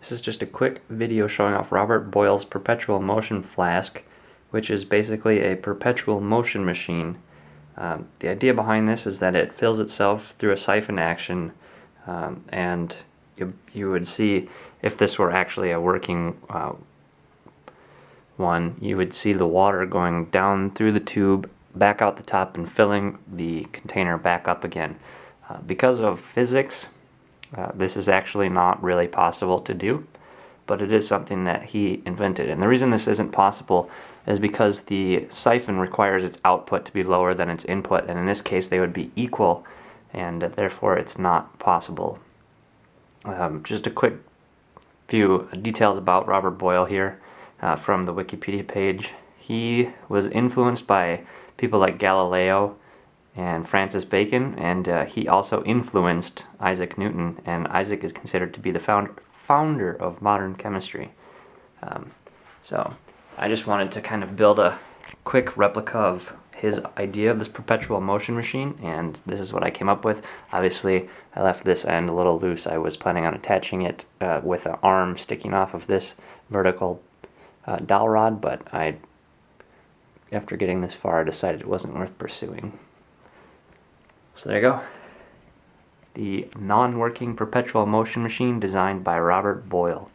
This is just a quick video showing off Robert Boyle's perpetual motion flask, which is basically a perpetual motion machine. Um, the idea behind this is that it fills itself through a siphon action, um, and you, you would see if this were actually a working uh, one, you would see the water going down through the tube, back out the top, and filling the container back up again. Uh, because of physics, uh, this is actually not really possible to do, but it is something that he invented. And the reason this isn't possible is because the siphon requires its output to be lower than its input, and in this case they would be equal, and therefore it's not possible. Um, just a quick few details about Robert Boyle here uh, from the Wikipedia page. He was influenced by people like Galileo and Francis Bacon, and uh, he also influenced Isaac Newton, and Isaac is considered to be the founder, founder of modern chemistry. Um, so I just wanted to kind of build a quick replica of his idea of this perpetual motion machine, and this is what I came up with. Obviously, I left this end a little loose. I was planning on attaching it uh, with an arm sticking off of this vertical uh, dowel rod, but I, after getting this far, I decided it wasn't worth pursuing. So there you go. The non-working perpetual motion machine designed by Robert Boyle.